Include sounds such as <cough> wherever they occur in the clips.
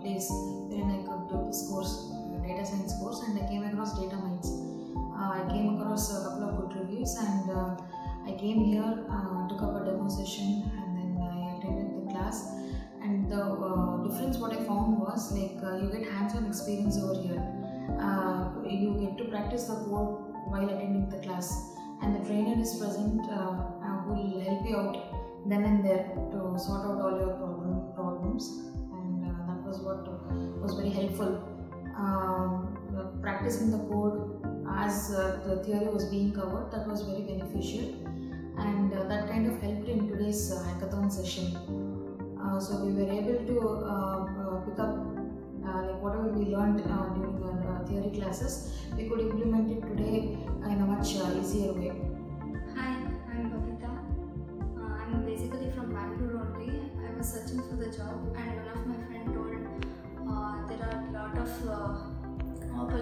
place wherein I could do this course, data science course, and I came across DataMites. Uh, I came across a couple of good reviews, and uh, I came here, took up a demo session, and then I attended the class. And the uh, difference what I found was like you get hands-on experience over here. you get to practice the code while attending the class and the trainer is present uh, who will help you out then and there to sort out all your problem, problems was what was very helpful. Um, practicing the code as uh, the theory was being covered, that was very beneficial, and uh, that kind of helped in today's uh, hackathon session. Uh, so we were able to uh, uh, pick up like whatever we learned during our theory classes,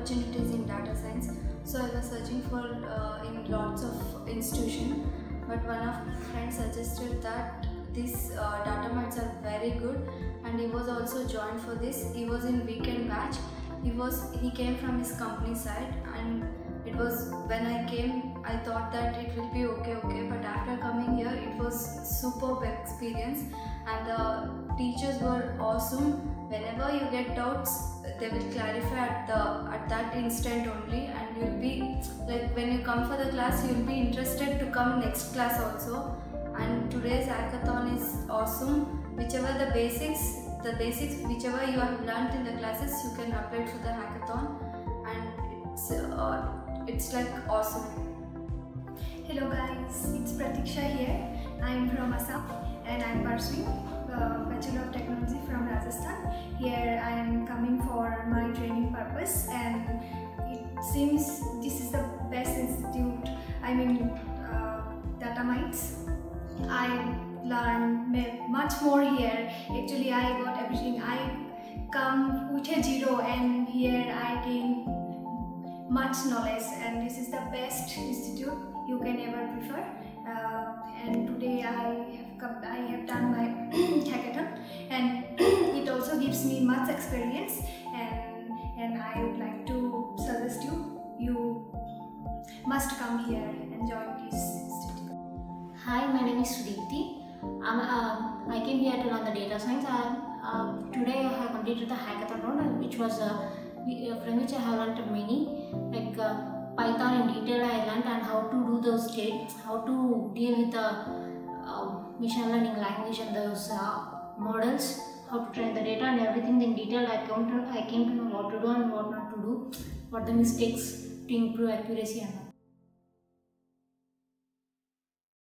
opportunities in data science. So I was searching for uh, in lots of institution, but one of my friends suggested that these uh, DataMites are very good, and he was also joined for this. He was in weekend batch. He was he came from his company side and it was when I came, I thought that it will be okay, okay. But after coming here, it was superb experience, and the teachers were awesome. Whenever you get doubts, they will clarify at the at that instant only, and you'll be like when you come for the class, you'll be interested to come next class also. And today's hackathon is awesome. Whichever the basics, the basics, whichever you have learned in the classes, you can apply to the hackathon, and it's. Uh, it's like awesome. Hello guys, it's Pratiksha here. I'm from Assam and I'm pursuing the Bachelor of Technology from Rajasthan. Here I am coming for my training purpose and it seems this is the best institute, I mean uh, DataMites. I learned much more here. Actually I got everything. I come with a zero and here I gain much knowledge and this is the best institute you can ever prefer uh, and today I have come, I have done my <clears throat> hackathon and <clears throat> it also gives me much experience and and I would like to suggest you you must come here and join this. Hi, my name is Sudipti. Uh, I came here to learn the data science. I, uh, today I have completed the hackathon which was uh, from which I have learned many like uh, Python in detail I learned and how to do those states, how to deal with the uh, machine learning language and those uh, models, how to train the data and everything in detail. I came to I came to know what to do and what not to do, what the mistakes to improve accuracy and.